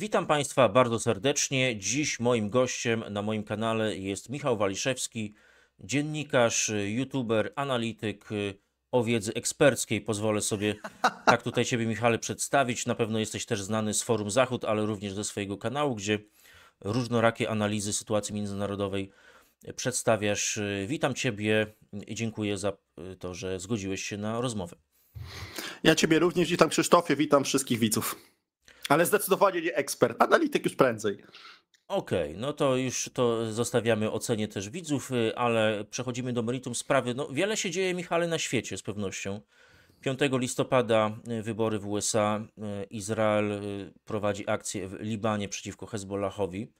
Witam Państwa bardzo serdecznie. Dziś moim gościem na moim kanale jest Michał Waliszewski, dziennikarz, youtuber, analityk o wiedzy eksperckiej. Pozwolę sobie tak tutaj Ciebie, Michale, przedstawić. Na pewno jesteś też znany z Forum Zachód, ale również ze swojego kanału, gdzie różnorakie analizy sytuacji międzynarodowej przedstawiasz. Witam Ciebie i dziękuję za to, że zgodziłeś się na rozmowę. Ja Ciebie również witam, Krzysztofie, witam wszystkich widzów. Ale zdecydowanie nie ekspert, analityk już prędzej. Okej, no to już to zostawiamy ocenie też widzów, y, ale przechodzimy do meritum sprawy. No, wiele się dzieje, Michale, na świecie z pewnością. 5 listopada y, wybory w USA. y, Izrael prowadzi akcję w Libanie przeciwko Hezbollahowi,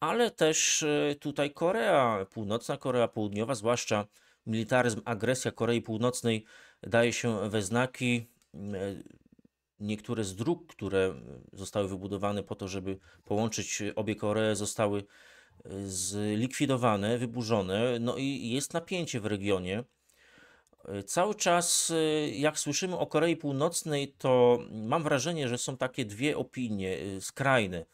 ale też tutaj Korea Północna, Korea Południowa, zwłaszcza militaryzm, agresja Korei Północnej daje się we znaki. Niektóre z dróg, które zostały wybudowane po to, żeby połączyć obie Koree, zostały y, zlikwidowane, wyburzone. No i jest napięcie w regionie. Cały czas, jak słyszymy o Korei Północnej, to mam wrażenie, że są takie dwie opinie skrajne.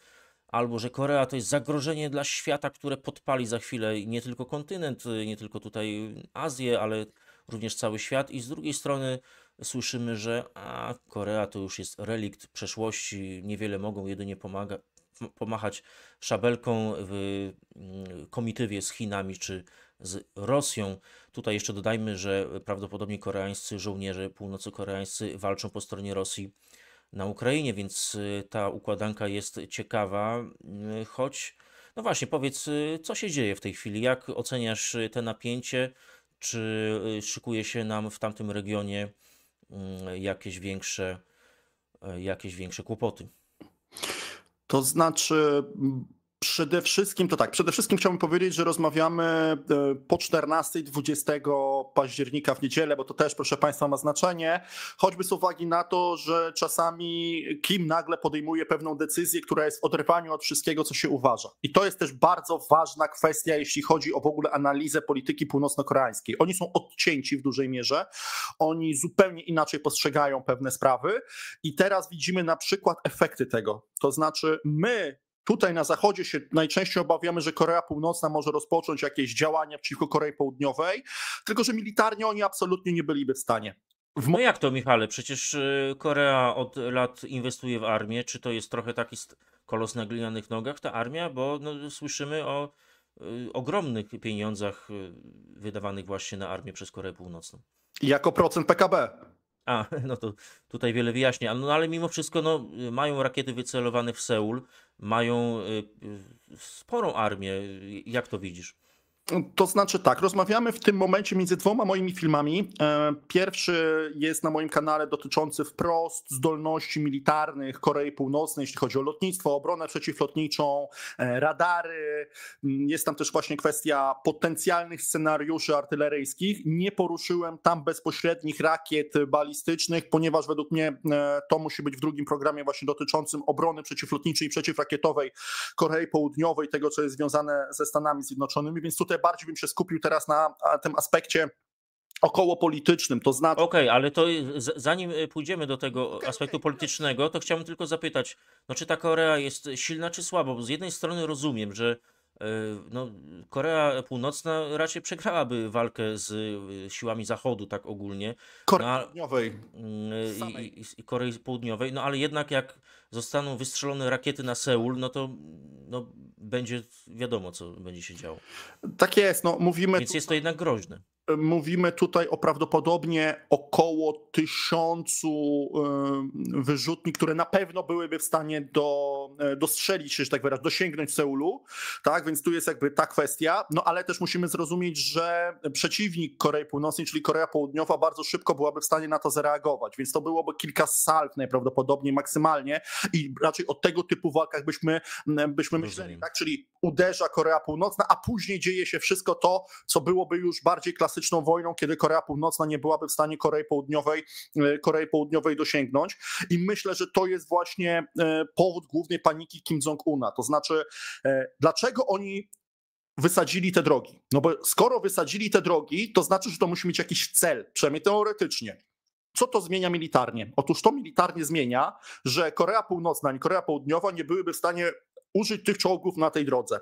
Albo że Korea to jest zagrożenie dla świata, które podpali za chwilę nie tylko kontynent, nie tylko tutaj Azję, ale również cały świat. I z drugiej strony słyszymy, że a, Korea to już jest relikt przeszłości, niewiele mogą jedynie pomaga, pomachać szabelką w mm, komitywie z Chinami czy z Rosją. Tutaj jeszcze dodajmy, że prawdopodobnie koreańscy żołnierze północno-koreańscy walczą po stronie Rosji na Ukrainie, więc y, ta układanka jest ciekawa, y, choć no właśnie, powiedz, y, co się dzieje w tej chwili? Jak oceniasz te napięcie? Czy szykuje się nam w tamtym regionie jakieś większe, e, jakieś większe kłopoty? To znaczy, przede wszystkim, to tak, przede wszystkim chciałbym powiedzieć, że rozmawiamy e, po 14, 20 października w niedzielę, bo to też, proszę Państwa, ma znaczenie, choćby z uwagi na to, że czasami Kim nagle podejmuje pewną decyzję, która jest w oderwaniu od wszystkiego, co się uważa. I to jest też bardzo ważna kwestia, jeśli chodzi o w ogóle analizę polityki północno-koreańskiej. Oni są odcięci w dużej mierze, oni zupełnie inaczej postrzegają pewne sprawy i teraz widzimy na przykład efekty tego. To znaczy, my tutaj na Zachodzie się najczęściej obawiamy, że Korea Północna może rozpocząć jakieś działania przeciwko Korei Południowej, tylko że militarnie oni absolutnie nie byliby w stanie. W No jak to, Michale? Przecież y, Korea od lat inwestuje w armię. Czy to jest trochę taki kolos na glinianych nogach, ta armia? Bo no, słyszymy o y, ogromnych pieniądzach y, wydawanych właśnie na armię przez Koreę Północną. jako procent PKB. A, no to tutaj wiele wyjaśnia. No ale mimo wszystko no, y, mają rakiety wycelowane w Seul, mają y, y, sporą armię. Jak to widzisz? To znaczy tak, rozmawiamy w tym momencie między dwoma moimi filmami. E, Pierwszy jest na moim kanale dotyczący wprost zdolności militarnych Korei Północnej, jeśli chodzi o lotnictwo, obronę przeciwlotniczą, e, radary. Mm, Jest tam też właśnie kwestia potencjalnych scenariuszy artyleryjskich. Nie poruszyłem tam bezpośrednich rakiet balistycznych, ponieważ według mnie e, to musi być w drugim programie właśnie dotyczącym obrony przeciwlotniczej i przeciwrakietowej Korei Południowej, tego co jest związane ze Stanami Zjednoczonymi, więc tutaj bardziej bym się skupił teraz na tym aspekcie okołopolitycznym, to znaczy Okej, ale to zanim y, pójdziemy do tego aspektu politycznego, to chciałbym tylko zapytać, no czy ta Korea jest silna czy słaba? Bo z jednej strony rozumiem, że y, no, Korea Północna raczej przegrałaby walkę z y, siłami Zachodu, tak ogólnie, Korei no, Południowej. mm, i, i, i Korei Południowej, no ale jednak jak zostaną wystrzelone rakiety na Seul, no to no, będzie wiadomo, co będzie się działo. Tak jest, no mówimy Więc jest to jednak groźne. Mówimy tutaj o prawdopodobnie około tysiącu wyrzutni, które na pewno byłyby w stanie do, e, dostrzelić się, że tak wyraźnie, dosięgnąć Seulu, tak, więc tu jest jakby ta kwestia, no ale też musimy zrozumieć, że przeciwnik Korei Północnej, czyli Korea Południowa bardzo szybko byłaby w stanie na to zareagować, więc to byłoby kilka salw najprawdopodobniej maksymalnie i raczej o tego typu walkach byśmy, byśmy myśleli, tak, czyli uderza Korea Północna, a później dzieje się wszystko to, co byłoby już bardziej klasyczną wojną, kiedy Korea Północna nie byłaby w stanie Korei Południowej, e, Korei Południowej dosięgnąć. I myślę, że to jest właśnie e, powód głównej paniki Kim Jong-una. To znaczy, e, dlaczego oni wysadzili te drogi? No bo skoro wysadzili te drogi, to znaczy, że to musi mieć jakiś cel, przynajmniej teoretycznie. Co to zmienia militarnie? Otóż to militarnie zmienia, że Korea Północna i Korea Południowa nie byłyby w stanie użyć tych czołgów na tej drodze.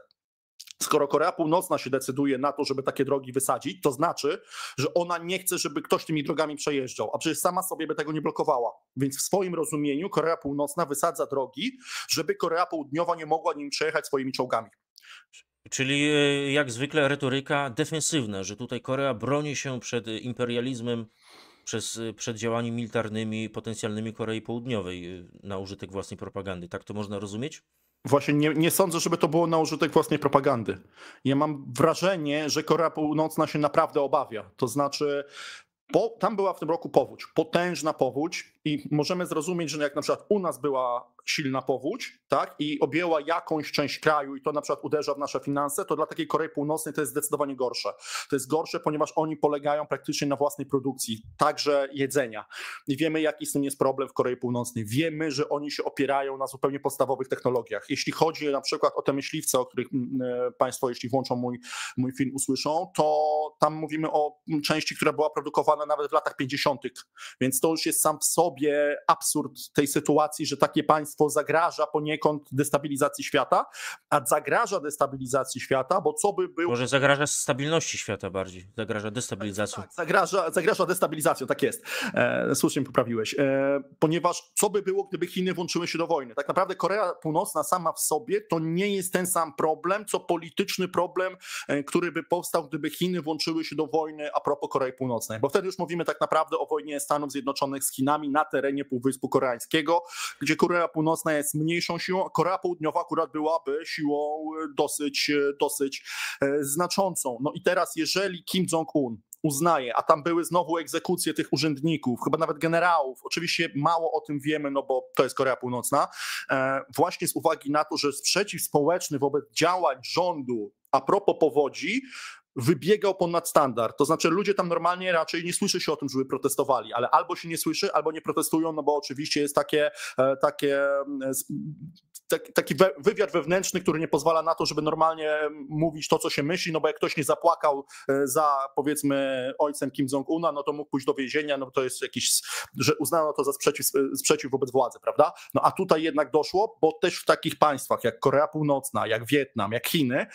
Skoro Korea Północna się decyduje na to, żeby takie drogi wysadzić, to znaczy, że ona nie chce, żeby ktoś tymi drogami przejeżdżał, a przecież sama sobie by tego nie blokowała. Więc w swoim rozumieniu Korea Północna wysadza drogi, żeby Korea Południowa nie mogła nim przejechać swoimi czołgami. Czyli e, jak zwykle retoryka defensywna, że tutaj Korea broni się przed imperializmem, przez, e, przed działaniami militarnymi potencjalnymi Korei Południowej e, na użytek własnej propagandy. Tak to można rozumieć? Właśnie nie, nie sądzę, żeby to było na użytek własnej propagandy. Ja mam wrażenie, że Korea Północna się naprawdę obawia. To znaczy, tam była w tym roku powódź, potężna powódź, i możemy zrozumieć, że jak na przykład u nas była silna powódź, tak, i objęła jakąś część kraju i to na przykład uderza w nasze finanse, to dla takiej Korei Północnej to jest zdecydowanie gorsze. To jest gorsze, ponieważ oni polegają praktycznie na własnej produkcji, także jedzenia. I wiemy, jaki z tym jest problem w Korei Północnej. Wiemy, że oni się opierają na zupełnie podstawowych technologiach. Jeśli chodzi na przykład o te myśliwce, o których mm, e, Państwo, jeśli włączą mój, mój film, usłyszą, to tam mówimy o części, która była produkowana nawet w latach 50., więc to już jest sam w sobie sobie absurd tej sytuacji, że takie państwo zagraża poniekąd destabilizacji świata, a zagraża destabilizacji świata, bo co by było. Może zagraża stabilności świata bardziej, zagraża destabilizacją. Tak, zagraża, zagraża destabilizacją, tak jest. E, słusznie poprawiłeś. E, ponieważ co by było, gdyby Chiny włączyły się do wojny? Tak naprawdę Korea Północna sama w sobie to nie jest ten sam problem, co polityczny problem, e, który by powstał, gdyby Chiny włączyły się do wojny a propos Korei Północnej. Bo wtedy już mówimy tak naprawdę o wojnie Stanów Zjednoczonych z Chinami na terenie Półwyspu Koreańskiego, gdzie Korea Północna jest mniejszą siłą, a Korea Południowa akurat byłaby siłą dosyć, dosyć e, znaczącą. No i teraz, jeżeli Kim Jong-un uznaje, a tam były znowu egzekucje tych urzędników, chyba nawet generałów. Oczywiście mało o tym wiemy, no bo to jest Korea Północna. E, właśnie z uwagi na to, że sprzeciw społeczny wobec działań rządu a propos powodzi wybiegał ponad standard. To znaczy ludzie tam normalnie raczej nie słyszy się o tym, żeby protestowali, ale albo się nie słyszy, albo nie protestują, no bo oczywiście jest takie, e, takie taki wywiad wewnętrzny, który nie pozwala na to, żeby normalnie mówić to, co się myśli, no bo jak ktoś nie zapłakał e, za powiedzmy ojcem Kim Jong-una, no to mógł pójść do więzienia, no to jest jakiś, że uznano to za sprzeciw, sprzeciw wobec władzy, prawda? No a tutaj jednak doszło, bo też w takich państwach jak Korea Północna, jak Wietnam, jak Chiny,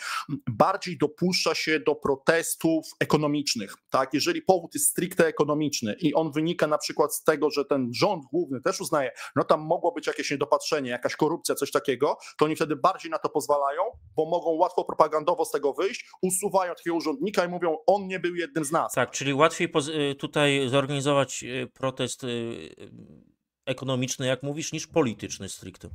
bardziej dopuszcza się do protestów ekonomicznych, tak? Jeżeli powód jest stricte ekonomiczny i on wynika na przykład z tego, że ten rząd główny też uznaje, no tam mogło być jakieś niedopatrzenie, jakaś korupcja, coś takiego, takiego, to oni wtedy bardziej na to pozwalają, bo mogą łatwo propagandowo z tego wyjść, usuwają takiego urzędnika i mówią, on nie był jednym z nas. Tak, czyli łatwiej y, tutaj zorganizować y, protest y, ekonomiczny, jak mówisz, niż polityczny stricte.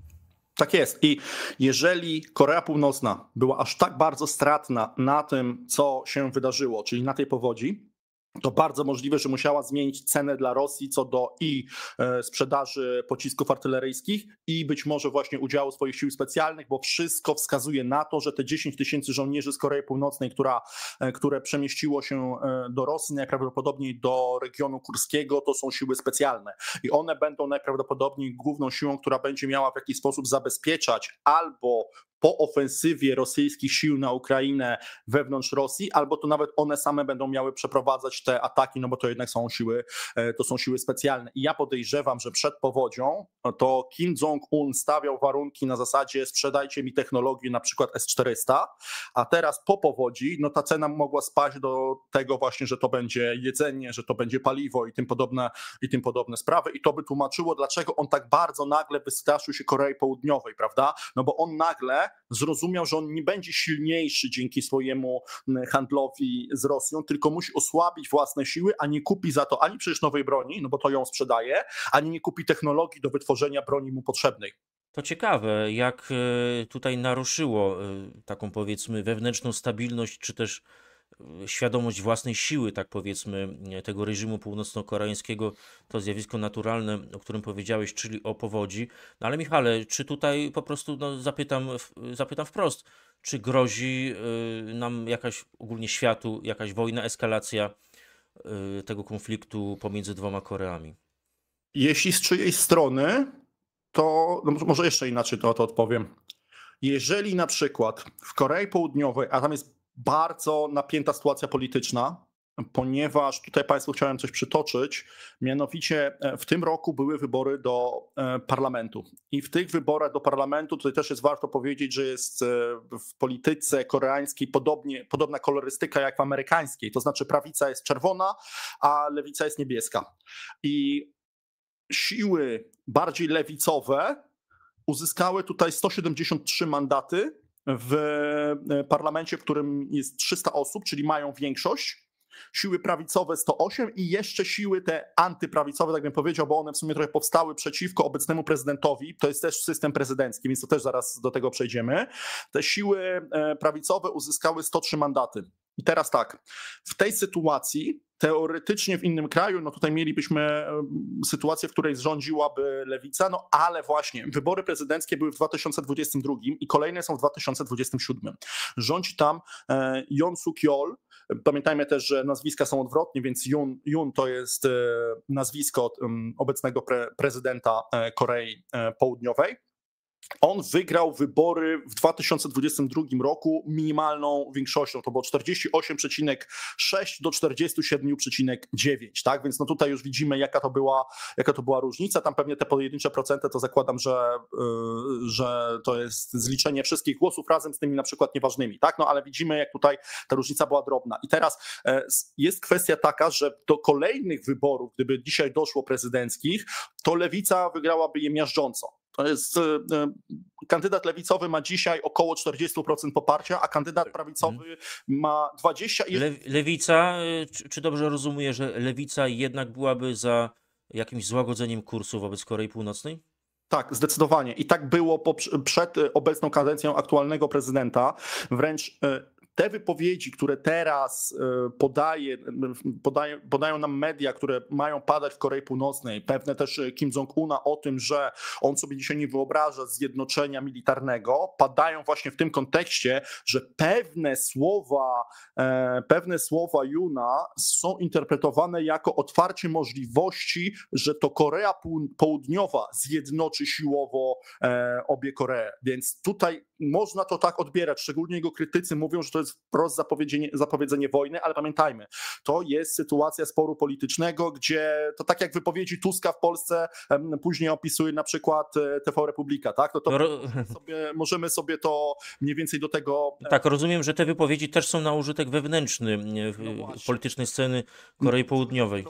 Tak jest. I jeżeli Korea Północna była aż tak bardzo stratna na tym, co się wydarzyło, czyli na tej powodzi, to bardzo możliwe, że musiała zmienić cenę dla Rosji co do i e, sprzedaży pocisków artyleryjskich i być może właśnie udziału swoich sił specjalnych, bo wszystko wskazuje na to, że te 10 tysięcy żołnierzy z Korei Północnej, która, e, które przemieściło się e, do Rosji, najprawdopodobniej do regionu kurskiego, to są siły specjalne. I one będą najprawdopodobniej główną siłą, która będzie miała w jakiś sposób zabezpieczać albo po ofensywie rosyjskich sił na Ukrainę wewnątrz Rosji, albo to nawet one same będą miały przeprowadzać te ataki, no bo to jednak są siły, e, to są siły specjalne. I ja podejrzewam, że przed powodzią to Kim Jong-un stawiał warunki na zasadzie sprzedajcie mi technologię na przykład S-400, a teraz po powodzi, no ta cena mogła spaść do tego właśnie, że to będzie jedzenie, że to będzie paliwo i tym podobne, i tym podobne sprawy i to by tłumaczyło, dlaczego on tak bardzo nagle wystraszył się Korei Południowej, prawda? No bo on nagle zrozumiał, że on nie będzie silniejszy dzięki swojemu handlowi z Rosją, tylko musi osłabić własne siły, a nie kupi za to ani przecież nowej broni, no bo to ją sprzedaje, ani nie kupi technologii do wytworzenia broni mu potrzebnej. To ciekawe, jak e, tutaj naruszyło e, taką powiedzmy wewnętrzną stabilność, czy też świadomość własnej siły, tak powiedzmy, tego reżimu północno-koreańskiego, to zjawisko naturalne, o którym powiedziałeś, czyli o powodzi. No ale Michale, czy tutaj po prostu no, zapytam, zapytam wprost, czy grozi y, nam jakaś, ogólnie światu, jakaś wojna, eskalacja y, tego konfliktu pomiędzy dwoma Koreami? Jeśli z czyjejś strony, to no może jeszcze inaczej to, to odpowiem. Jeżeli na przykład w Korei Południowej, a tam jest bardzo napięta sytuacja polityczna, ponieważ tutaj Państwu chciałem coś przytoczyć. Mianowicie e, w tym roku były wybory do e, parlamentu. I w tych wyborach do parlamentu tutaj też jest warto powiedzieć, że jest e, w polityce koreańskiej podobnie, podobna kolorystyka jak w amerykańskiej. To znaczy prawica jest czerwona, a lewica jest niebieska. I siły bardziej lewicowe uzyskały tutaj 173 mandaty w parlamencie, w którym jest 300 osób, czyli mają większość siły prawicowe 108 i jeszcze siły te antyprawicowe, tak bym powiedział, bo one w sumie trochę powstały przeciwko obecnemu prezydentowi. To jest też system prezydencki, więc to też zaraz do tego przejdziemy. Te siły e, prawicowe uzyskały 103 mandaty. I teraz tak, w tej sytuacji teoretycznie w innym kraju, no tutaj mielibyśmy e, sytuację, w której zrządziłaby lewica, no ale właśnie wybory prezydenckie były w 2022 i kolejne są w 2027. Rządzi tam e, Jon Suk Yeol, Pamiętajmy też, że nazwiska są odwrotnie, więc Yun to jest e, nazwisko obecnego pre, prezydenta e, Korei e, Południowej. On wygrał wybory w 2022 roku minimalną większością. To było 48,6 do 47,9. Tak? Więc no tutaj już widzimy, jaka to, była, jaka to była różnica. Tam pewnie te pojedyncze procenty to zakładam, że, yy, że to jest zliczenie wszystkich głosów razem z tymi na przykład nieważnymi. Tak? No ale widzimy, jak tutaj ta różnica była drobna. I teraz yy, jest kwestia taka, że do kolejnych wyborów, gdyby dzisiaj doszło prezydenckich, to lewica wygrałaby je miażdżąco. To jest, e, e, kandydat lewicowy ma dzisiaj około 40% poparcia, a kandydat prawicowy hmm. ma 20%. I... Le, lewica, e, czy, czy dobrze rozumuję, że lewica jednak byłaby za jakimś złagodzeniem kursu wobec Korei Północnej? Tak, zdecydowanie. I tak było po, przed obecną kadencją aktualnego prezydenta. Wręcz te wypowiedzi, które teraz e, podaje, podaje, podają nam media, które mają padać w Korei Północnej, pewne też e, Kim Jong-una o tym, że on sobie dzisiaj nie wyobraża zjednoczenia militarnego, padają właśnie w tym kontekście, że pewne słowa, e, pewne słowa Juna są interpretowane jako otwarcie możliwości, że to Korea Południowa zjednoczy siłowo obie Koree. Więc tutaj można to tak odbierać, szczególnie jego krytycy mówią, że to jest wprost zapowiedzenie, zapowiedzenie wojny, ale pamiętajmy, to jest sytuacja sporu politycznego, gdzie to tak jak wypowiedzi Tuska w Polsce później opisuje na przykład e, TV Republika, tak? No to sobie, możemy sobie to mniej więcej do tego... E, tak, rozumiem, że te wypowiedzi też są na użytek wewnętrzny no politycznej sceny Korei Południowej.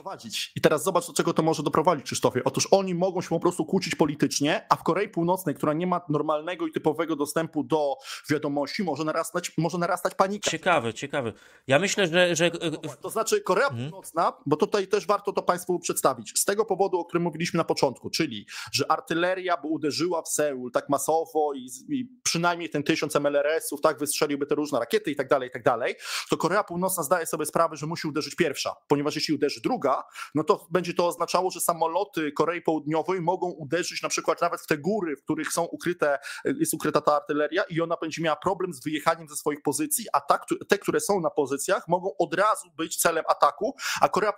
I teraz zobacz, do czego to może doprowadzić, Krzysztofie. Otóż oni mogą się po prostu kłócić politycznie, a w Korei Północnej, która nie ma normalnego i typowego dostępu do wiadomości, może narastać, może narastać panika. Ciekawe, ciekawe. Ja myślę, że... że... No to znaczy Korea mhm. Północna, bo tutaj też warto to Państwu przedstawić, z tego powodu, o którym mówiliśmy na początku, czyli, że artyleria by uderzyła w Seul tak masowo i, i przynajmniej ten tysiąc MLRS-ów, tak, wystrzeliłby te różne rakiety i tak dalej, i tak dalej, to Korea Północna zdaje sobie sprawę, że musi uderzyć pierwsza, ponieważ jeśli uderzy druga, no to będzie to oznaczało, że samoloty Korei Południowej mogą uderzyć na przykład nawet w te góry, w których są ukryte, jest ukryta ta artyleria i ona będzie miała problem z wyjechaniem ze swoich pozycji, a ta, te, które są na pozycjach, mogą od razu być celem ataku, a Korea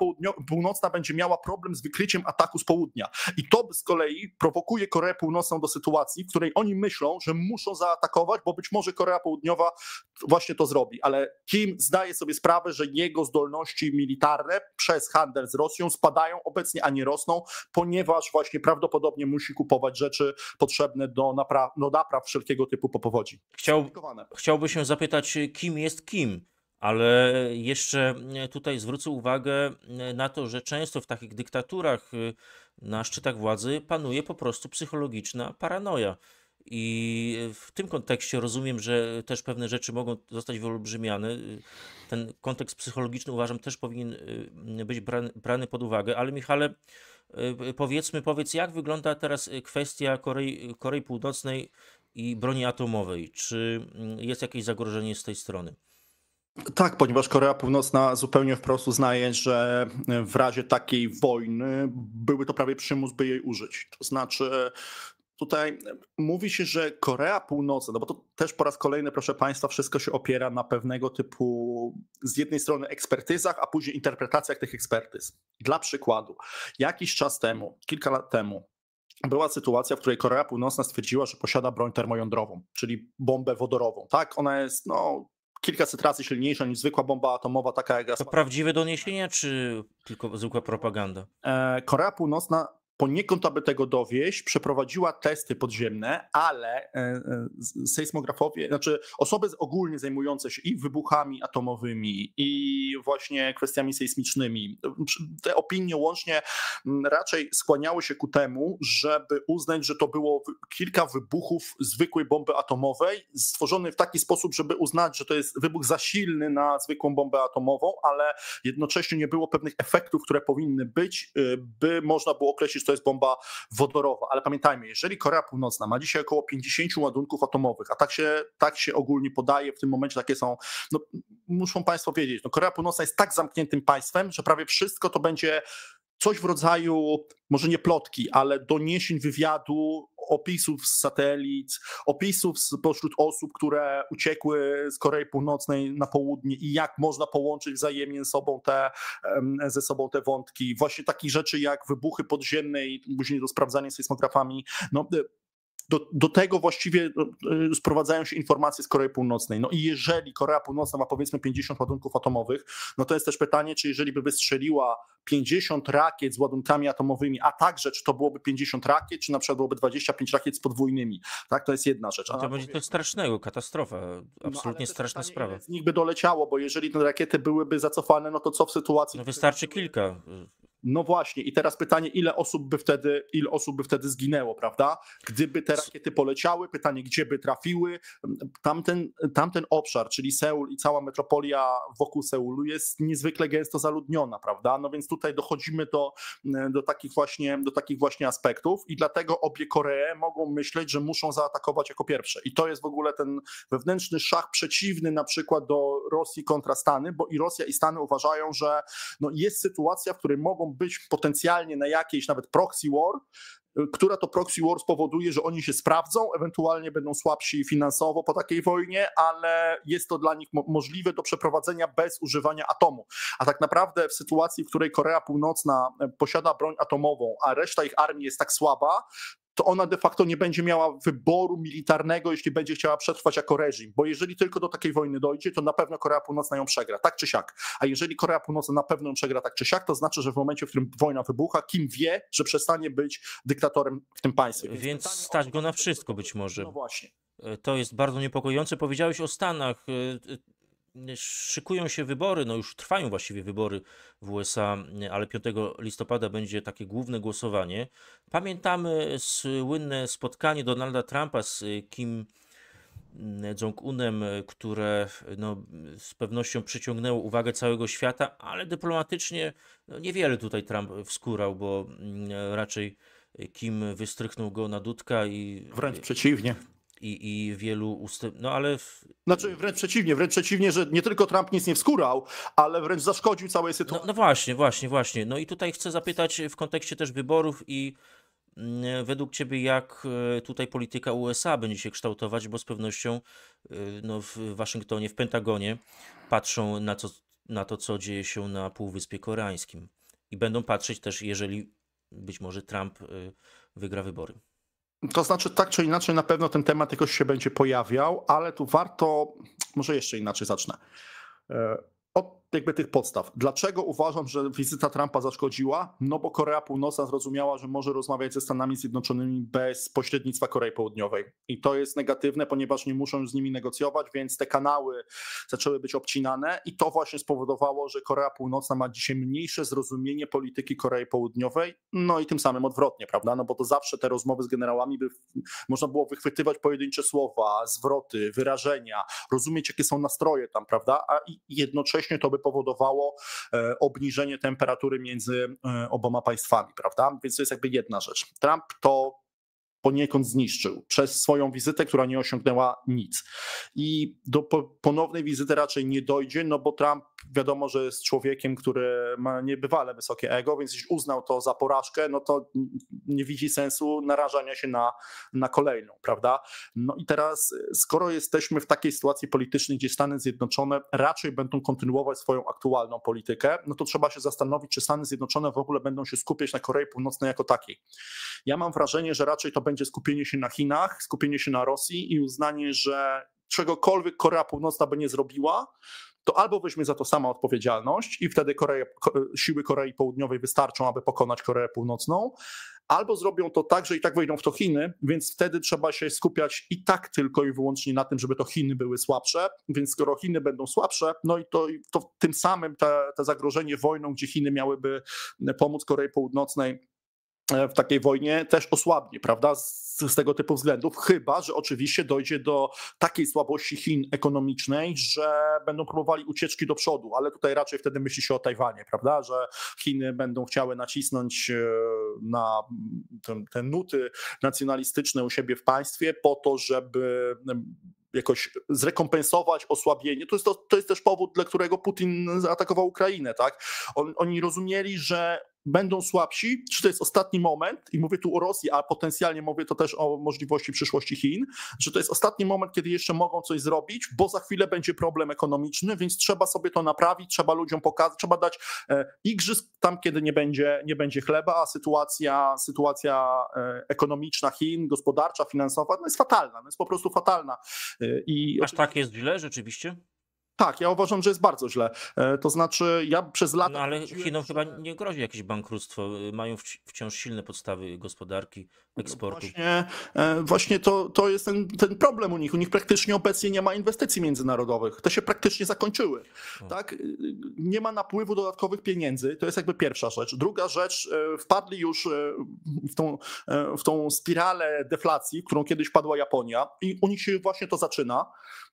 Północna będzie miała problem z wykryciem ataku z południa. I to z kolei prowokuje Koreę Północną do sytuacji, w której oni myślą, że muszą zaatakować, bo być może Korea Południowa właśnie to zrobi. Ale Kim zdaje sobie sprawę, że jego zdolności militarne przez handel z Rosją spadają obecnie, a nie rosną, ponieważ właśnie prawdopodobnie musi kupować rzeczy potrzebne do napraw, do napraw wszelkiego typu po powodzi. Chciał, chciałby się zapytać, kim jest kim? Ale jeszcze tutaj zwrócę uwagę na to, że często w takich dyktaturach na szczytach władzy panuje po prostu psychologiczna paranoja. I w tym kontekście rozumiem, że też pewne rzeczy mogą zostać wyolbrzymiane. Ten kontekst psychologiczny uważam też powinien być brany pod uwagę. Ale Michale, powiedzmy, powiedz, jak wygląda teraz kwestia Korei, Korei Północnej i broni atomowej? Czy jest jakieś zagrożenie z tej strony? Tak, ponieważ Korea Północna zupełnie wprost uznaje, że w razie takiej wojny były to prawie przymus, by jej użyć. To znaczy, tutaj mówi się, że Korea Północna, no bo to też po raz kolejny, proszę Państwa, wszystko się opiera na pewnego typu z jednej strony ekspertyzach, a później interpretacjach tych ekspertyz. Dla przykładu, jakiś czas temu, kilka lat temu, była sytuacja, w której Korea Północna stwierdziła, że posiada broń termojądrową, czyli bombę wodorową. Tak, ona jest no, kilkaset razy silniejsza niż zwykła bomba atomowa, taka jak To prawdziwe doniesienia, czy tylko zwykła propaganda? E, Korea Północna poniekąd, aby tego dowieść, przeprowadziła testy podziemne, ale e, e, sejsmografowie, znaczy osoby ogólnie zajmujące się i wybuchami atomowymi, i właśnie kwestiami sejsmicznymi, te opinie łącznie raczej skłaniały się ku temu, żeby uznać, że to było kilka wybuchów zwykłej bomby atomowej, stworzony w taki sposób, żeby uznać, że to jest wybuch za silny na zwykłą bombę atomową, ale jednocześnie nie było pewnych efektów, które powinny być, y, by można było określić, to jest bomba wodorowa. Ale pamiętajmy, jeżeli Korea Północna ma dzisiaj około 50 ładunków atomowych, a tak się, tak się ogólnie podaje, w tym momencie takie są, no, muszą Państwo wiedzieć, no, Korea Północna jest tak zamkniętym państwem, że prawie wszystko to będzie coś w rodzaju, może nie plotki, ale doniesień wywiadu, opisów z satelit, opisów spośród osób, które uciekły z Korei Północnej na południe i jak można połączyć wzajemnie ze sobą te, ze sobą te wątki. Właśnie takich rzeczy jak wybuchy podziemne i później to sprawdzanie sejsmografami. No, do, do tego właściwie no, y, sprowadzają się informacje z Korei Północnej. No i jeżeli Korea Północna ma powiedzmy 50 ładunków atomowych, no to jest też pytanie, czy jeżeli by wystrzeliła 50 rakiet z ładunkami atomowymi, a także czy to byłoby 50 rakiet, czy na przykład byłoby 25 rakiet z podwójnymi. Tak, to jest jedna rzecz. To będzie to strasznego, katastrofa, no, absolutnie no, straszna pytanie, sprawa. Z nich by doleciało, bo jeżeli te rakiety byłyby zacofane, no to co w sytuacji... No wystarczy kilka. No właśnie, i teraz pytanie, ile osób by wtedy, ile osób by wtedy zginęło, prawda? Gdyby te rakiety poleciały, pytanie, gdzie by trafiły. Tamten, tamten obszar, czyli Seul i cała metropolia wokół Seulu jest niezwykle gęsto zaludniona, prawda? No więc tutaj dochodzimy do, do, takich, właśnie, do takich właśnie aspektów i dlatego obie Koree mogą myśleć, że muszą zaatakować jako pierwsze. I to jest w ogóle ten wewnętrzny szach przeciwny na przykład do Rosji kontra Stany, bo i Rosja i Stany uważają, że no jest sytuacja, w której mogą być potencjalnie na jakiejś nawet proxy war, która to proxy war spowoduje, że oni się sprawdzą, ewentualnie będą słabsi finansowo po takiej wojnie, ale jest to dla nich mo możliwe do przeprowadzenia bez używania atomu. A tak naprawdę w sytuacji, w której Korea Północna e, posiada broń atomową, a reszta ich armii jest tak słaba, to ona de facto nie będzie miała wyboru militarnego, jeśli będzie chciała przetrwać jako reżim. Bo jeżeli tylko do takiej wojny dojdzie, to na pewno Korea Północna ją przegra, tak czy siak. A jeżeli Korea Północna na pewno ją przegra tak czy siak, to znaczy, że w momencie, w którym wojna wybucha, Kim wie, że przestanie być dyktatorem w tym państwie. Więc, Więc stać go na wszystko być może. No właśnie. E, to jest bardzo niepokojące. Powiedziałeś o Stanach e, e, szykują się wybory, no już trwają właściwie wybory w USA, ale 5 listopada będzie takie główne głosowanie. Pamiętamy słynne spotkanie Donalda Trumpa z Kim Jong-unem, które no, z pewnością przyciągnęło uwagę całego świata, ale dyplomatycznie no, niewiele tutaj Trump wskórał, bo raczej Kim wystrychnął go na dudka i... Wręcz przeciwnie i, i wielu ustęp... No ale... W... Znaczy wręcz przeciwnie, wręcz przeciwnie, że nie tylko Trump nic nie wskurał, ale wręcz zaszkodził całej sytuacji. No, no właśnie, właśnie, właśnie. No i tutaj chcę zapytać w kontekście też wyborów i mm, według Ciebie jak e, tutaj polityka USA będzie się kształtować, bo z pewnością e, no, w Waszyngtonie, w Pentagonie patrzą na, co, na to, co dzieje się na Półwyspie Koreańskim. I będą patrzeć też, jeżeli być może Trump e, wygra wybory. To znaczy, tak czy inaczej, na pewno ten temat jakoś się będzie pojawiał, ale tu warto, może jeszcze inaczej zacznę. E, jakby tych podstaw. Dlaczego uważam, że wizyta Trumpa zaszkodziła? No bo Korea Północna zrozumiała, że może rozmawiać ze Stanami Zjednoczonymi bez pośrednictwa Korei Południowej. I to jest negatywne, ponieważ nie muszą z nimi negocjować, więc te kanały zaczęły być obcinane i to właśnie spowodowało, że Korea Północna ma dzisiaj mniejsze zrozumienie polityki Korei Południowej, no i tym samym odwrotnie, prawda? No bo to zawsze te rozmowy z generałami by można było wychwytywać pojedyncze słowa, zwroty, wyrażenia, rozumieć jakie są nastroje tam, prawda? A jednocześnie to by by powodowało e, obniżenie temperatury między e, oboma państwami, prawda? Więc to jest jakby jedna rzecz. Trump to poniekąd zniszczył przez swoją wizytę, która nie osiągnęła nic. I do ponownej wizyty raczej nie dojdzie, no bo Trump wiadomo, że jest człowiekiem, który ma niebywale wysokie ego, więc jeśli uznał to za porażkę, no to nie widzi sensu narażania się na, na kolejną, prawda? No i teraz, skoro jesteśmy w takiej sytuacji politycznej, gdzie Stany Zjednoczone raczej będą kontynuować swoją aktualną politykę, no to trzeba się zastanowić, czy Stany Zjednoczone w ogóle będą się skupiać na Korei Północnej jako takiej. Ja mam wrażenie, że raczej to będzie skupienie się na Chinach, skupienie się na Rosji i uznanie, że czegokolwiek Korea Północna by nie zrobiła, to albo weźmie za to sama odpowiedzialność i wtedy Korea, siły Korei Południowej wystarczą, aby pokonać Koreę Północną, albo zrobią to tak, że i tak wejdą w to Chiny, więc wtedy trzeba się skupiać i tak tylko i wyłącznie na tym, żeby to Chiny były słabsze, więc skoro Chiny będą słabsze, no i to, to tym samym te, te zagrożenie wojną, gdzie Chiny miałyby pomóc Korei Północnej w takiej wojnie też osłabnie, prawda? Z, z, tego typu względów, chyba że oczywiście dojdzie do takiej słabości Chin ekonomicznej, że będą próbowali ucieczki do przodu, ale tutaj raczej wtedy myśli się o Tajwanie, prawda? Że Chiny będą chciały nacisnąć e, na te, te nuty nacjonalistyczne u siebie w państwie po to, żeby jakoś zrekompensować osłabienie. To jest, to, to jest też powód, dla którego Putin zaatakował Ukrainę. Tak? On, oni rozumieli, że będą słabsi, czy to jest ostatni moment, i mówię tu o Rosji, a potencjalnie mówię to też o możliwości przyszłości Chin, że to jest ostatni moment, kiedy jeszcze mogą coś zrobić, bo za chwilę będzie problem ekonomiczny, więc trzeba sobie to naprawić, trzeba ludziom pokazać, trzeba dać e, igrzysk tam, kiedy nie będzie, nie będzie chleba, a sytuacja, sytuacja e, ekonomiczna Chin, gospodarcza, finansowa, no jest fatalna, no jest po prostu fatalna. E, I Aż tak jest źle rzeczywiście? Tak, ja uważam, że jest bardzo źle. E, to znaczy, ja przez lata. No ale Chinom chyba nie grozi jakieś bankructwo. Mają wciąż silne podstawy gospodarki, eksportu. Właśnie, e, właśnie to, to jest ten, ten problem u nich. U nich praktycznie obecnie nie ma inwestycji międzynarodowych. Te się praktycznie zakończyły. Tak? Nie ma napływu dodatkowych pieniędzy. To jest jakby pierwsza rzecz. Druga rzecz, e, wpadli już w tą, w tą spiralę deflacji, w którą kiedyś padła Japonia, i u nich się właśnie to zaczyna.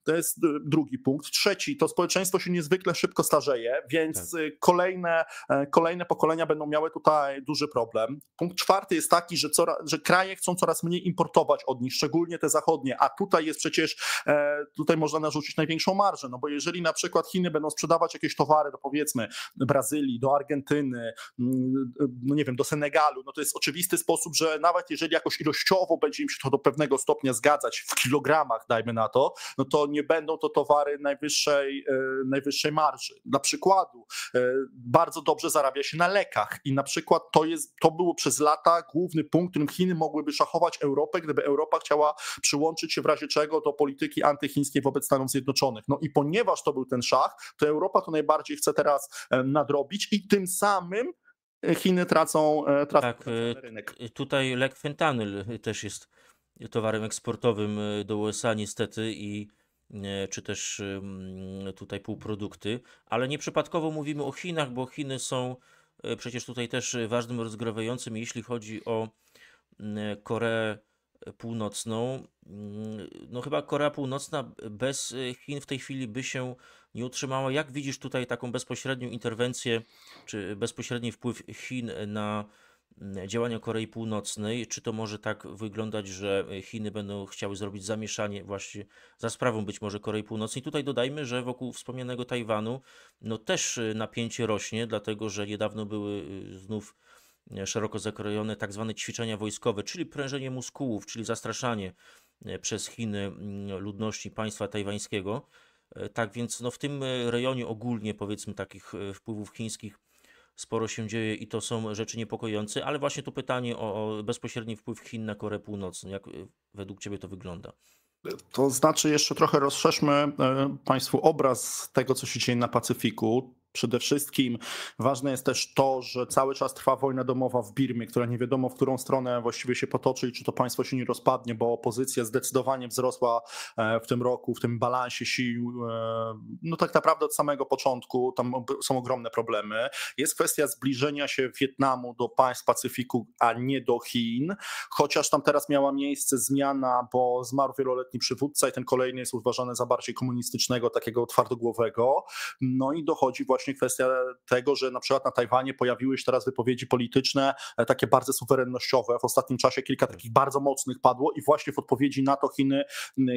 To jest drugi punkt. Trzeci, to społeczeństwo się niezwykle szybko starzeje, więc tak. kolejne, e, kolejne pokolenia będą miały tutaj duży problem. Punkt czwarty jest taki, że, coraz, że kraje chcą coraz mniej importować od nich, szczególnie te zachodnie, a tutaj jest przecież, e, tutaj można narzucić największą marżę, no bo jeżeli na przykład Chiny będą sprzedawać jakieś towary do powiedzmy Brazylii, do Argentyny, mm, no nie wiem, do Senegalu, no to jest oczywisty sposób, że nawet jeżeli jakoś ilościowo będzie im się to do pewnego stopnia zgadzać w kilogramach, dajmy na to, no to nie będą to towary najwyższej, e, najwyższej marży. Dla przykładu, e, bardzo dobrze zarabia się na lekach i na przykład to, jest, to było przez lata główny punkt, którym Chiny mogłyby szachować Europę, gdyby Europa chciała przyłączyć się w razie czego do polityki antychińskiej wobec Stanów Zjednoczonych. No i ponieważ to był ten szach, to Europa to najbardziej chce teraz e, nadrobić i tym samym Chiny tracą, tracą tak, rynek. Tutaj lek fentanyl też jest towarem eksportowym do USA niestety i czy też tutaj półprodukty, ale nieprzypadkowo mówimy o Chinach, bo Chiny są e, przecież tutaj też ważnym rozgrywającym, jeśli chodzi o Koreę Północną. No chyba Korea Północna bez Chin w tej chwili by się nie utrzymała. Jak widzisz tutaj taką bezpośrednią interwencję, czy bezpośredni wpływ Chin na działania Korei Północnej. Czy to może tak wyglądać, że Chiny będą chciały zrobić zamieszanie właśnie za sprawą być może Korei Północnej? Tutaj dodajmy, że wokół wspomnianego Tajwanu no też napięcie rośnie, dlatego że niedawno były y, znów szeroko zakrojone tak zwane ćwiczenia wojskowe, czyli prężenie muskułów, czyli zastraszanie e, przez Chiny mm, ludności państwa tajwańskiego. E, tak więc no w tym rejonie ogólnie powiedzmy takich e, wpływów chińskich sporo się dzieje i to są rzeczy niepokojące, ale właśnie to pytanie o, o bezpośredni wpływ Chin na Koreę Północną, jak y, według Ciebie to wygląda? To znaczy, jeszcze trochę rozszerzmy e, Państwu obraz tego, co się dzieje na Pacyfiku. Przede wszystkim ważne jest też to, że cały czas trwa wojna domowa w Birmie, która nie wiadomo w którą stronę właściwie się potoczy i czy to państwo się nie rozpadnie, bo opozycja zdecydowanie wzrosła e, w tym roku, w tym balansie sił. E, no tak naprawdę od samego początku tam są ogromne problemy. Jest kwestia zbliżenia się Wietnamu do państw Pacyfiku, a nie do Chin, chociaż tam teraz miała miejsce zmiana, bo zmarł wieloletni przywódca i ten kolejny jest uważany za bardziej komunistycznego, takiego twardogłowego. No i dochodzi właśnie właśnie kwestia tego, że na przykład na Tajwanie pojawiły się teraz wypowiedzi polityczne, e, takie bardzo suwerennościowe. W ostatnim czasie kilka takich bardzo mocnych padło i właśnie w odpowiedzi na to Chiny,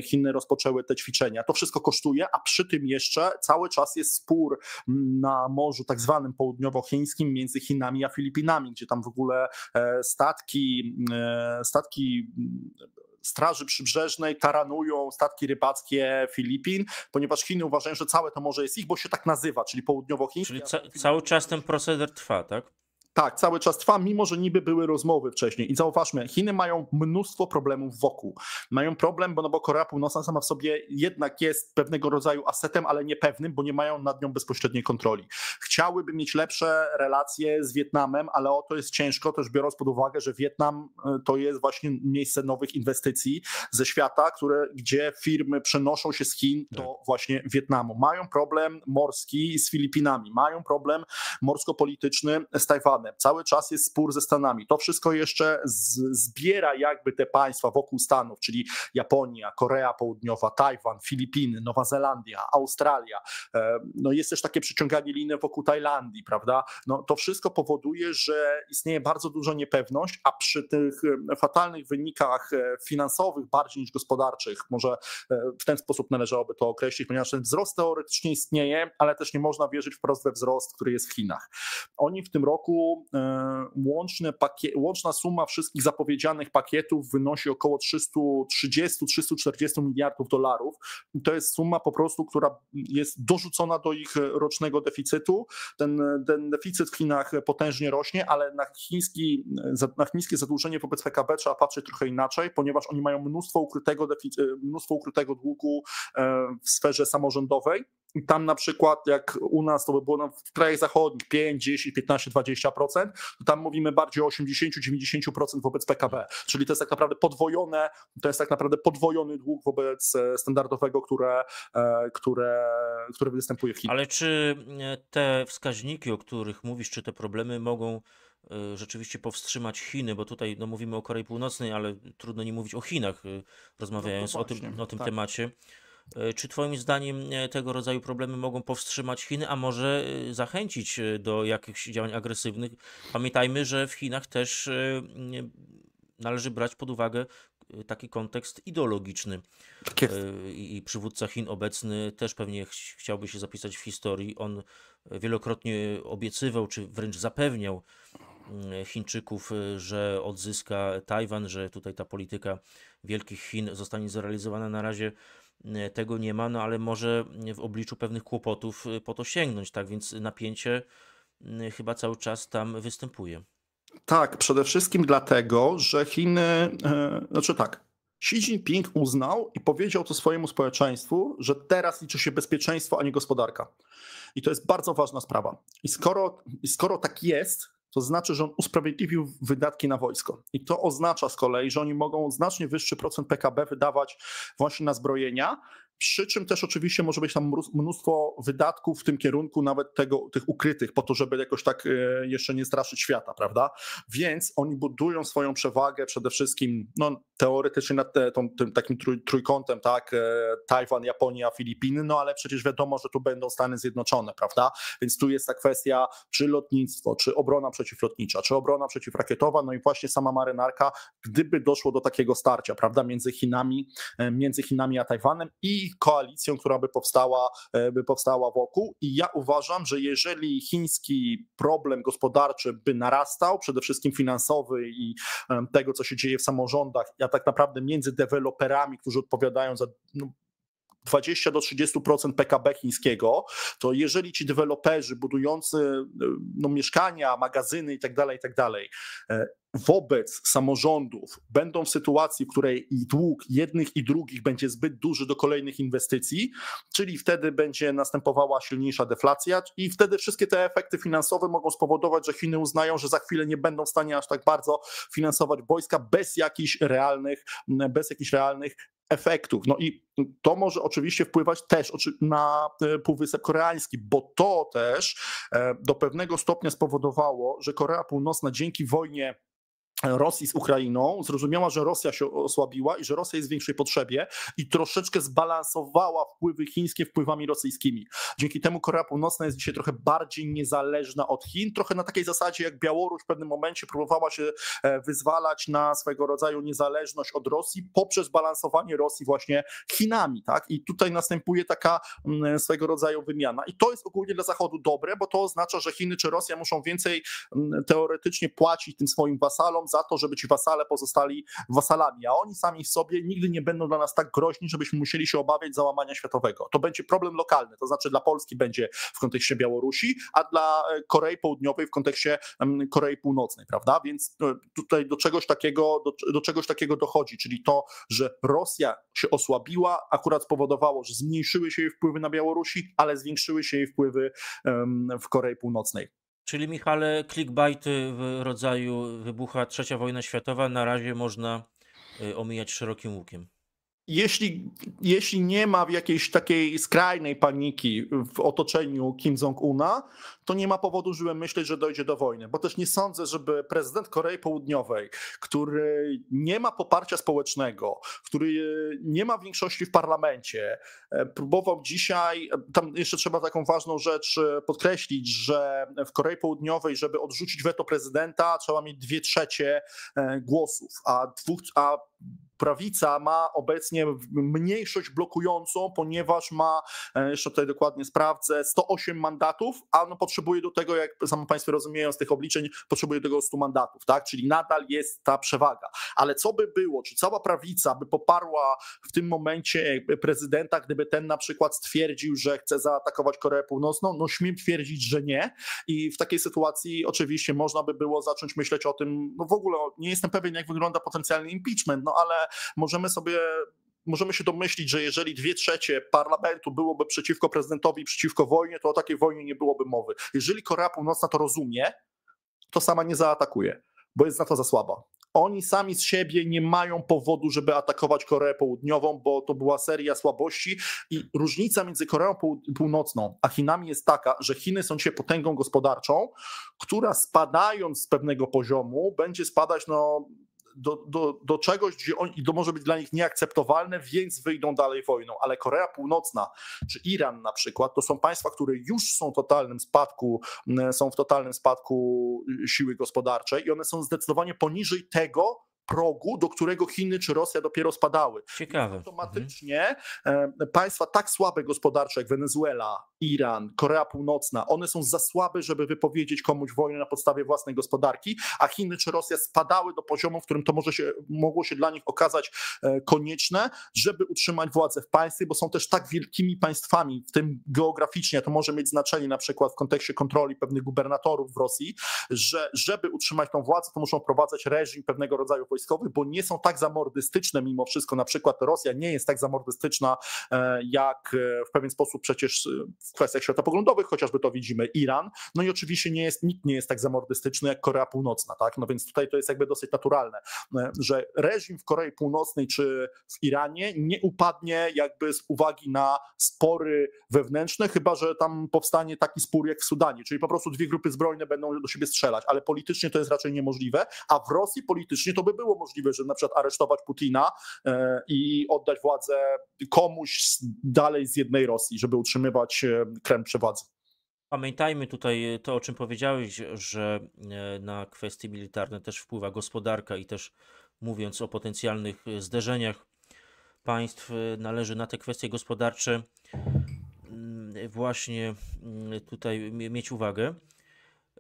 Chiny rozpoczęły te ćwiczenia. To wszystko kosztuje, a przy tym jeszcze cały czas jest spór na morzu tak zwanym południowochińskim między Chinami a Filipinami, gdzie tam w ogóle e, statki, e, statki Straży Przybrzeżnej taranują statki rybackie Filipin, ponieważ Chiny uważają, że całe to morze jest ich, bo się tak nazywa, czyli południowochińskie. Czyli ca cały czas ten proceder trwa, tak? Tak, cały czas trwa, mimo że niby były rozmowy wcześniej. I zauważmy, Chiny mają mnóstwo problemów wokół. Mają problem, bo, no bo Korea Północna sama w sobie jednak jest pewnego rodzaju asetem, ale niepewnym, bo nie mają nad nią bezpośredniej kontroli. Chciałyby mieć lepsze relacje z Wietnamem, ale o to jest ciężko, też biorąc pod uwagę, że Wietnam e, to jest właśnie miejsce nowych inwestycji ze świata, które, gdzie firmy przenoszą się z Chin do tak. właśnie Wietnamu. Mają problem morski z Filipinami, mają problem morsko-polityczny z Tajwanem. Cały czas jest spór ze Stanami. To wszystko jeszcze zbiera jakby te państwa wokół Stanów, czyli Japonia, Korea Południowa, Tajwan, Filipiny, Nowa Zelandia, Australia. E, no jest też takie przyciąganie liny wokół Tajlandii, prawda? No to wszystko powoduje, że istnieje bardzo duża niepewność, a przy tych e, fatalnych wynikach e, finansowych bardziej niż gospodarczych, może w ten sposób należałoby to określić, ponieważ ten wzrost teoretycznie istnieje, ale też nie można wierzyć wprost we wzrost, który jest w Chinach. Oni w tym roku E, łączne pakie, łączna suma wszystkich zapowiedzianych pakietów wynosi około 330-340 miliardów dolarów. To jest suma po prostu, która jest dorzucona do ich rocznego deficytu. Ten, ten deficyt w Chinach potężnie rośnie, ale na, chiński, na chińskie zadłużenie wobec PKB trzeba patrzeć trochę inaczej, ponieważ oni mają mnóstwo ukrytego, mnóstwo ukrytego długu e, w sferze samorządowej i tam na przykład, jak u nas to by było w krajach zachodnich 5, 10, 15, 20%, to tam mówimy bardziej o 80-90% wobec PKB. Czyli to jest tak naprawdę podwojone, to jest tak naprawdę podwojony dług wobec e, standardowego, które, e, które, które występuje w Chinach. Ale czy e, te wskaźniki, o których mówisz, czy te problemy mogą rzeczywiście powstrzymać Chiny, bo tutaj no, mówimy o Korei Północnej, ale trudno nie mówić o Chinach, rozmawiając no o tym, o tym tak. temacie. E, czy Twoim zdaniem e, tego rodzaju problemy mogą powstrzymać Chiny, a może e, zachęcić do jakichś działań agresywnych? Pamiętajmy, że w Chinach też należy brać pod uwagę taki kontekst ideologiczny. Tak I przywódca Chin obecny też pewnie chciałby się zapisać w historii. On wielokrotnie obiecywał, czy wręcz zapewniał Chińczyków, że odzyska Tajwan, że tutaj ta polityka wielkich Chin zostanie zrealizowana. Na razie tego nie ma, no ale może w obliczu pewnych kłopotów e, po to sięgnąć, tak więc napięcie chyba cały czas tam występuje. Tak, przede wszystkim dlatego, że Chiny, e, znaczy tak, Xi Jinping uznał i powiedział to swojemu społeczeństwu, że teraz liczy się bezpieczeństwo, a nie gospodarka. I to jest bardzo ważna sprawa. I skoro, skoro tak jest, to znaczy, że on usprawiedliwił wydatki na wojsko. I to oznacza z kolei, że oni mogą znacznie wyższy procent PKB wydawać właśnie na zbrojenia, przy czym też oczywiście może być tam mnóstwo wydatków w tym kierunku, nawet tego, tych ukrytych, po to, żeby jakoś tak e, jeszcze nie straszyć świata, prawda? Więc oni budują swoją przewagę przede wszystkim, no teoretycznie nad te, tą, tym takim trój, trójkątem, tak? E, Tajwan, Japonia, Filipiny, no ale przecież wiadomo, że tu będą Stany Zjednoczone, prawda? Więc tu jest ta kwestia, czy lotnictwo, czy obrona przeciwlotnicza, czy obrona przeciwrakietowa, no i właśnie sama marynarka, gdyby doszło do takiego starcia, prawda, między Chinami, e, między Chinami a Tajwanem i koalicją, która by powstała, e, by powstała wokół. I ja uważam, że jeżeli chiński problem gospodarczy by narastał, przede wszystkim finansowy i tego, co się dzieje w samorządach, a tak naprawdę między deweloperami, którzy odpowiadają za no, 20 do 30% PKB chińskiego, to jeżeli ci deweloperzy budujący e, no, mieszkania, magazyny itd., tak itd., tak e, wobec samorządów będą w sytuacji, w której i dług jednych i drugich będzie zbyt duży do kolejnych inwestycji, czyli wtedy będzie następowała silniejsza deflacja i wtedy wszystkie te efekty finansowe mogą spowodować, że Chiny uznają, że za chwilę nie będą w stanie aż tak bardzo finansować wojska bez jakichś realnych, bez jakichś realnych efektów. No i to może oczywiście wpływać też na e, Półwysep Koreański, bo to też e, do pewnego stopnia spowodowało, że Korea Północna dzięki wojnie Rosji z Ukrainą, zrozumiała, że Rosja się osłabiła i że Rosja jest w większej potrzebie i troszeczkę zbalansowała wpływy chińskie wpływami rosyjskimi. Dzięki temu Korea Północna jest dzisiaj trochę bardziej niezależna od Chin, trochę na takiej zasadzie jak Białoruś w pewnym momencie próbowała się e, wyzwalać na swego rodzaju niezależność od Rosji poprzez balansowanie Rosji właśnie Chinami, tak? I tutaj następuje taka mm, swego rodzaju wymiana i to jest ogólnie dla Zachodu dobre, bo to oznacza, że Chiny czy Rosja muszą więcej mm, teoretycznie płacić tym swoim wasalom, za to, żeby ci wasale pozostali wasalami, a oni sami w sobie nigdy nie będą dla nas tak groźni, żebyśmy musieli się obawiać załamania światowego. To będzie problem lokalny, to znaczy dla Polski będzie w kontekście Białorusi, a dla e, Korei Południowej w kontekście Korei Północnej, prawda? Więc e, tutaj do czegoś takiego, do, do czegoś takiego dochodzi, czyli to, że Rosja się osłabiła, akurat spowodowało, że zmniejszyły się jej wpływy na Białorusi, ale zwiększyły się jej wpływy w Korei Północnej. Czyli Michale, clickbaity w rodzaju wybucha trzecia wojna światowa na razie można y, omijać szerokim łukiem jeśli, jeśli nie ma jakiejś takiej skrajnej paniki w otoczeniu Kim Jong-una, to nie ma powodu, żeby myśleć, że dojdzie do wojny. Bo też nie sądzę, żeby prezydent Korei Południowej, który nie ma poparcia społecznego, który nie ma większości w parlamencie, e, próbował dzisiaj, tam jeszcze trzeba taką ważną rzecz e, podkreślić, że w Korei Południowej, żeby odrzucić weto prezydenta, trzeba mieć dwie trzecie e, głosów, a, dwóch, a prawica ma obecnie mniejszość blokującą, ponieważ ma, e, jeszcze tutaj dokładnie sprawdzę, 108 mandatów, a no potrzebuje do tego, jak sami Państwo rozumieją z tych obliczeń, potrzebuje tego 100 mandatów, tak? Czyli nadal jest ta przewaga. Ale co by było, czy cała prawica by poparła w tym momencie prezydenta, gdyby ten na przykład stwierdził, że chce zaatakować Koreę Północną? No śmiem twierdzić, że nie. I w takiej sytuacji oczywiście można by było zacząć myśleć o tym, no w ogóle nie jestem pewien, jak wygląda potencjalny impeachment, no ale możemy sobie możemy się domyślić, że jeżeli dwie trzecie parlamentu byłoby przeciwko prezydentowi, przeciwko wojnie, to o takiej wojnie nie byłoby mowy. Jeżeli Korea Północna to rozumie, to sama nie zaatakuje, bo jest na to za słaba. Oni sami z siebie nie mają powodu, żeby atakować Koreę Południową, bo to była seria słabości. I różnica między Koreą Północną a Chinami jest taka, że Chiny są dzisiaj potęgą gospodarczą, która spadając z pewnego poziomu będzie spadać no, do, do, do czegoś, gdzie on, to może być dla nich nieakceptowalne, więc wyjdą dalej wojną. Ale Korea Północna czy Iran na przykład to są państwa, które już są w totalnym spadku, są w totalnym spadku y, siły gospodarczej i one są zdecydowanie poniżej tego, progu, do którego Chiny czy Rosja dopiero spadały. Ciekawe. Automatycznie mhm. państwa tak słabe gospodarcze jak Wenezuela, Iran, Korea Północna, one są za słabe, żeby wypowiedzieć komuś wojnę na podstawie własnej gospodarki, a Chiny czy Rosja spadały do poziomu, w którym to może się, mogło się dla nich okazać e, konieczne, żeby utrzymać władzę w państwie, bo są też tak wielkimi państwami, w tym geograficznie, to może mieć znaczenie na przykład w kontekście kontroli pewnych gubernatorów w Rosji, że żeby utrzymać tą władzę, to muszą wprowadzać reżim pewnego rodzaju wojskowych, bo nie są tak zamordystyczne mimo wszystko. Na przykład Rosja nie jest tak zamordystyczna, e, jak e, w pewien sposób przecież w kwestiach światopoglądowych, chociażby to widzimy Iran. No i oczywiście nie jest, nikt nie jest tak zamordystyczny jak Korea Północna, tak? No więc tutaj to jest jakby dosyć naturalne, e, że reżim w Korei Północnej czy w Iranie nie upadnie jakby z uwagi na spory wewnętrzne, chyba że tam powstanie taki spór jak w Sudanie, czyli po prostu dwie grupy zbrojne będą do siebie strzelać, ale politycznie to jest raczej niemożliwe, a w Rosji politycznie to by było możliwe, że na przykład aresztować Putina e, i oddać władzę komuś dalej z jednej Rosji, żeby utrzymywać e, Kreml przy władzy. Pamiętajmy tutaj to, o czym powiedziałeś, że e, na kwestie militarne też wpływa gospodarka i też mówiąc o potencjalnych zderzeniach państw, należy na te kwestie gospodarcze mm, właśnie mm, tutaj mieć uwagę.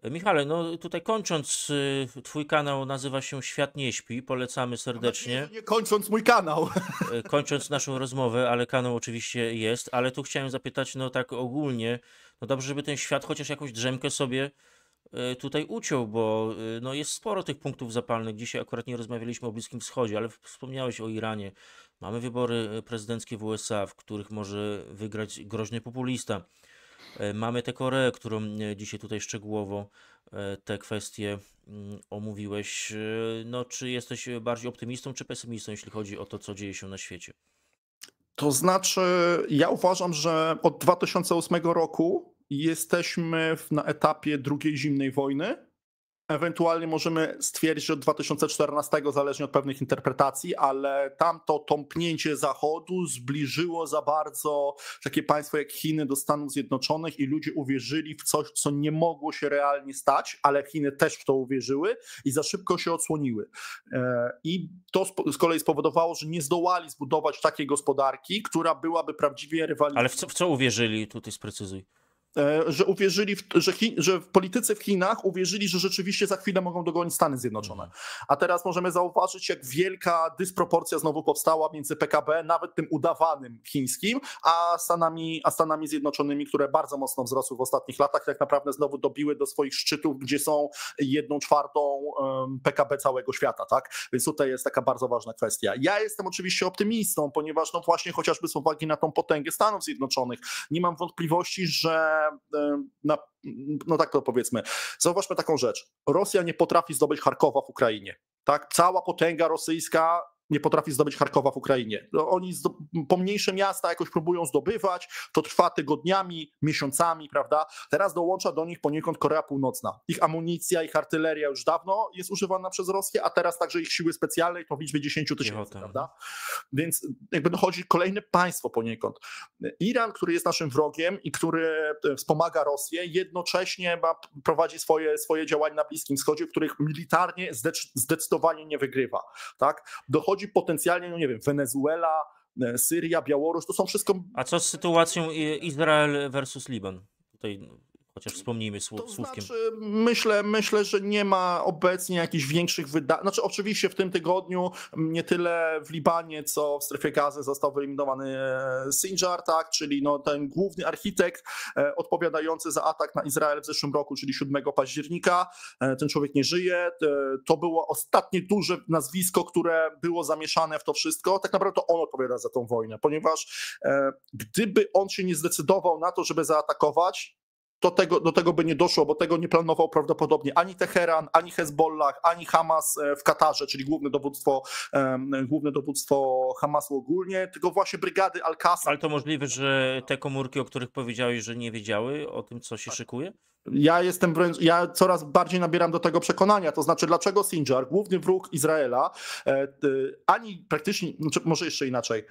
Michale, no tutaj kończąc, y, twój kanał nazywa się Świat nie śpi, polecamy serdecznie. Nie, nie kończąc mój kanał. Y, kończąc naszą rozmowę, ale kanał oczywiście jest, ale tu chciałem zapytać, no tak ogólnie, no dobrze, żeby ten świat chociaż jakąś drzemkę sobie y, tutaj uciął, bo no jest sporo tych punktów zapalnych. Dzisiaj akurat nie rozmawialiśmy o Bliskim Wschodzie, ale wspomniałeś o Iranie. Mamy wybory prezydenckie w USA, w których może wygrać groźny populista. E, mamy tę Koreę, którą e, dzisiaj tutaj szczegółowo e, te kwestie mm, omówiłeś. No, czy jesteś bardziej optymistą czy pesymistą, jeśli chodzi o to, co dzieje się na świecie? To znaczy, ja uważam, że od 2008 roku jesteśmy na etapie drugiej zimnej wojny Ewentualnie możemy stwierdzić, od 2014, zależnie od pewnych interpretacji, ale tamto tąpnięcie Zachodu zbliżyło za bardzo takie państwo jak Chiny do Stanów Zjednoczonych i ludzie uwierzyli w coś, co nie mogło się realnie stać, ale Chiny też w to uwierzyły i za szybko się odsłoniły. E, I to z kolei spowodowało, że nie zdołali zbudować takiej gospodarki, która byłaby prawdziwie rywalizująca. Ale w co, w co uwierzyli? Tutaj sprecyzuj. E, że uwierzyli, w, że, że w politycy w Chinach uwierzyli, że rzeczywiście za chwilę mogą dogonić Stany Zjednoczone. Mhm. A teraz możemy zauważyć, jak wielka dysproporcja znowu powstała między PKB, nawet tym udawanym chińskim, a Stanami, a Stanami Zjednoczonymi, które bardzo mocno wzrosły w ostatnich latach, tak naprawdę znowu dobiły do swoich szczytów, gdzie są jedną czwartą PKB całego świata, tak? Więc tutaj jest taka bardzo ważna kwestia. Ja jestem oczywiście optymistą, ponieważ no właśnie chociażby z uwagi na tą potęgę Stanów Zjednoczonych, nie mam wątpliwości, że na, no tak to powiedzmy, zauważmy taką rzecz. Rosja nie potrafi zdobyć Charkowa w Ukrainie. Tak? Cała potęga rosyjska nie potrafi zdobyć Charkowa w Ukrainie. No, oni pomniejsze miasta jakoś próbują zdobywać, to trwa tygodniami, miesiącami, prawda? Teraz dołącza do nich poniekąd Korea Północna. Ich amunicja, ich artyleria już dawno jest używana przez Rosję, a teraz także ich siły specjalne to w liczbie 10 tysięcy, prawda? Więc jakby dochodzi kolejne państwo poniekąd. Iran, który jest naszym wrogiem i który e, wspomaga Rosję, jednocześnie ma, prowadzi swoje, swoje działania na Bliskim Wschodzie, w których militarnie zdecyd- zdecydowanie nie wygrywa. Tak? Dochodzi potencjalnie, no nie wiem, Wenezuela, e, Syria, Białoruś, to są wszystko A co z sytuacją i- Izrael versus Liban? Tutaj no, chociaż wspomnijmy słów, To słówkiem. znaczy, myślę, myślę, że nie ma obecnie jakichś większych wydarzeń. Znaczy, oczywiście w tym tygodniu nie tyle w Libanie, co w strefie gazy został wyeliminowany e, Sinjar, tak, czyli no, ten główny architekt e, odpowiadający za atak na Izrael w zeszłym roku, czyli 7 października. E, ten człowiek nie żyje. To było ostatnie duże nazwisko, które było zamieszane w to wszystko. Tak naprawdę to on odpowiada za tą wojnę, ponieważ gdyby on się nie zdecydował na to, żeby zaatakować, to tego, do tego by nie doszło, bo tego nie planował prawdopodobnie ani Teheran, ani Hezbollah, ani Hamas e, w Katarze, czyli główne dowództwo, główne dowództwo Hamasu ogólnie, tylko właśnie brygady Al-Qassam. Ale to możliwe, że te komórki, o których powiedziałeś, że nie wiedziały o tym, co Tak. się szykuje? Ja jestem wręcz, ja coraz bardziej nabieram do tego przekonania. To znaczy, dlaczego Sinjar, główny wróg Izraela, e, ani praktycznie, znaczy może jeszcze inaczej.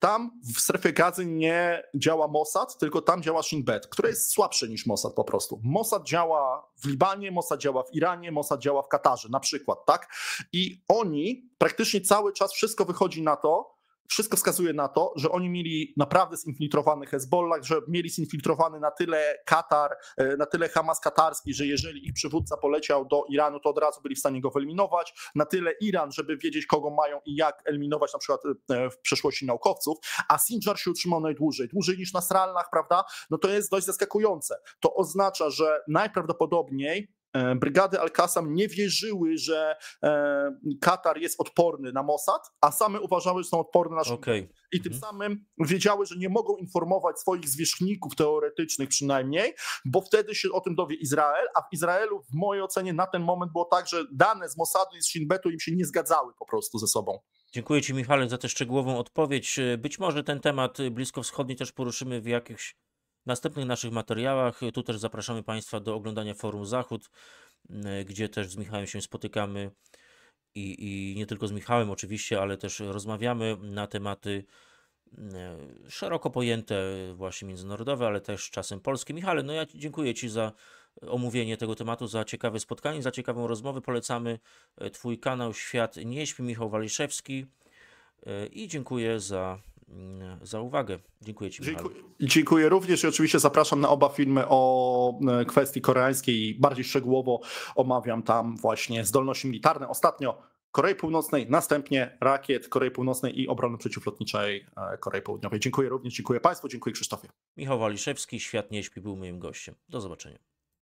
Tam w strefie gazy nie działa Mossad, tylko tam działa Shin Bet, które jest słabsze niż Mossad po prostu. Mossad działa w Libanie, Mossad działa w Iranie, Mossad działa w Katarze na przykład, tak? I oni praktycznie cały czas wszystko wychodzi na to, wszystko wskazuje na to, że oni mieli naprawdę zinfiltrowany Hezbollah, że mieli zinfiltrowany na tyle Katar, e, na tyle Hamas katarski, że jeżeli ich przywódca poleciał do Iranu, to od razu byli w stanie go wyeliminować, na tyle Iran, żeby wiedzieć, kogo mają i jak eliminować na przykład e, w przeszłości naukowców, a Sinjar się utrzymał najdłużej, dłużej niż na Sralnach, prawda? No to jest dość zaskakujące. To oznacza, że najprawdopodobniej brygady Al-Qassam nie wierzyły, że e, Katar jest odporny na Mossad, a same uważały, że są odporne na Shin Okej. i tym Mhm. samym wiedziały, że nie mogą informować swoich zwierzchników teoretycznych przynajmniej, bo wtedy się o tym dowie Izrael, a w Izraelu w mojej ocenie na ten moment było tak, że dane z Mossadu i z Shin Betu im się nie zgadzały po prostu ze sobą. Dziękuję Ci, Michale, za tę szczegółową odpowiedź. E, Być może ten temat e, bliskowschodni też poruszymy w jakichś następnych naszych materiałach. Tu też zapraszamy Państwa do oglądania Forum Zachód, gdzie też z Michałem się spotykamy i, i nie tylko z Michałem oczywiście, ale też rozmawiamy na tematy szeroko pojęte, właśnie międzynarodowe, ale też czasem polskie. Michale, no ja dziękuję Ci za omówienie tego tematu, za ciekawe spotkanie, za ciekawą rozmowę. Polecamy e, Twój kanał Świat Nie śpi, Michał Waliszewski e, i dziękuję za, za uwagę. Dziękuję Ci. Dziękuję, dziękuję również i oczywiście zapraszam na oba filmy o e, kwestii koreańskiej i bardziej szczegółowo omawiam tam właśnie zdolności militarne. Ostatnio Korei Północnej, następnie rakiet Korei Północnej i obrony przeciwlotniczej e, Korei Południowej. Dziękuję również, dziękuję Państwu, dziękuję Krzysztofie. Michał Waliszewski, Świat Nie śpi był moim gościem. Do zobaczenia.